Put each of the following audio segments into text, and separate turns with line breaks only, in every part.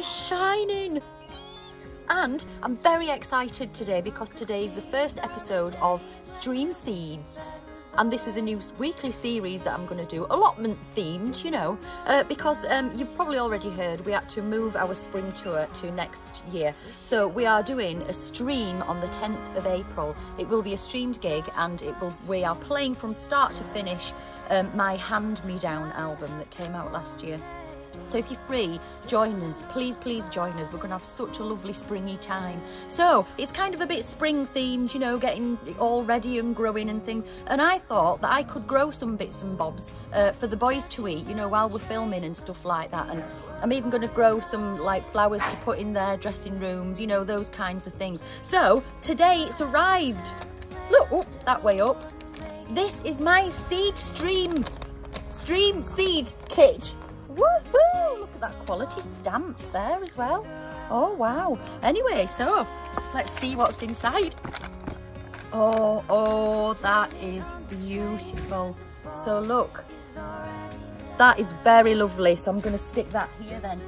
is shining. And I'm very excited today because today is the first episode of Stream Seeds. And this is a new weekly series that I'm going to do, allotment themed, you know, uh, because um, you've probably already heard we had to move our spring tour to next year. So we are doing a stream on the 10th of April. It will be a streamed gig and it will. we are playing from start to finish um, my Hand Me Down album that came out last year. So if you're free, join us. Please, please join us. We're going to have such a lovely springy time. So it's kind of a bit spring themed, you know, getting all ready and growing and things. And I thought that I could grow some bits and bobs uh, for the boys to eat, you know, while we're filming and stuff like that. And I'm even going to grow some like flowers to put in their dressing rooms, you know, those kinds of things. So today it's arrived. Look, oh, that way up. This is my seed stream, stream seed kit. Woohoo! Look at that quality stamp there as well. Oh, wow. Anyway, so let's see what's inside. Oh, oh, that is beautiful. So look, that is very lovely. So I'm going to stick that here then.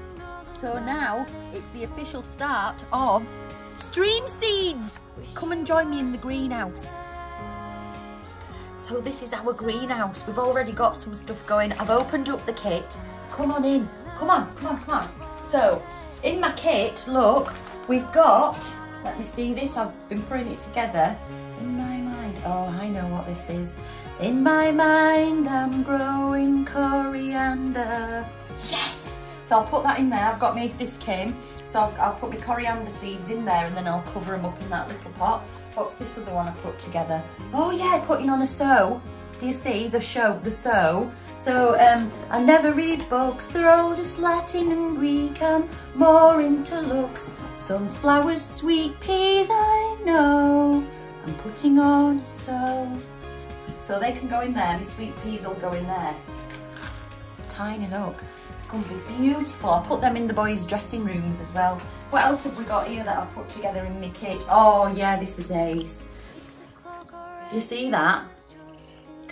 So now it's the official start of Stream Seeds. Come and join me in the greenhouse. So this is our greenhouse. We've already got some stuff going. I've opened up the kit. Come on in. Come on, come on, come on. So, in my kit, look, we've got, let me see this, I've been putting it together. In my mind, oh, I know what this is. In my mind, I'm growing coriander. Yes! So I'll put that in there. I've got me, this came. So I'll, I'll put my coriander seeds in there and then I'll cover them up in that little pot. What's this other one I put together? Oh yeah, putting on a sew. Do you see the show, the sew? So um, I never read books, they're all just Latin and Greek. I'm more into looks. Sunflowers, sweet peas, I know. I'm putting on a sew. So they can go in there, my sweet peas will go in there. Tiny look, gonna be beautiful. I'll put them in the boys' dressing rooms as well. What else have we got here that I've put together in my kit? Oh yeah, this is ace. Do you see that?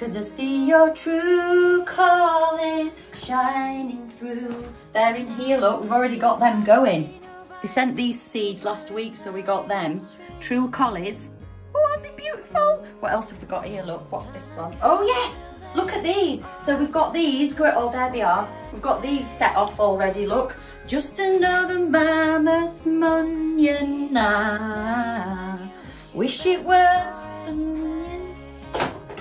Cause I see your true colours shining through. They're in here, look, we've already got them going. They sent these seeds last week, so we got them. True collies. Oh, aren't they beautiful? What else have we got here, look? What's this one? Oh, yes! Look at these. So we've got these, oh, there they are. We've got these set off already, look. Just another mammoth munion. Wish it was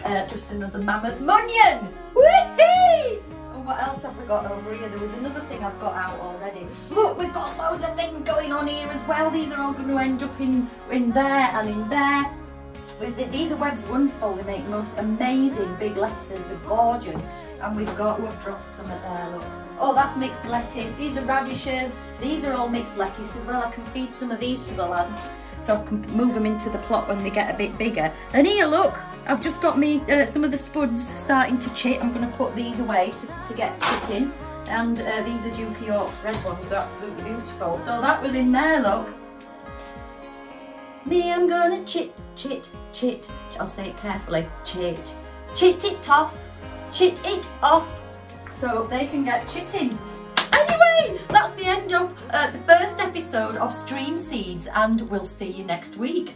uh, just another mammoth munion. Whee! And what else have we got over here? There was another thing I've got out already. Look, we've got loads of things going on here as well. These are all going to end up in, in there and in there. These are Webbs Wonderful. They make the most amazing big lettuces. They're gorgeous. And we've got, oh, I've dropped some at there, look. Oh, that's mixed lettuce. These are radishes. These are all mixed lettuce as well. I can feed some of these to the lads so I can move them into the plot when they get a bit bigger. And here, look, I've just got me uh, some of the spuds starting to chit. I'm going to put these away to, to get chitting. And uh, these are Duke York's red ones. They're absolutely beautiful. So that was in there, look. Me, I'm gonna chit, chit, chit. I'll say it carefully. Chit. Chit it off. Chit it off. So they can get chitting. Anyway, that's the end of uh, the first episode of Stream Seeds and we'll see you next week.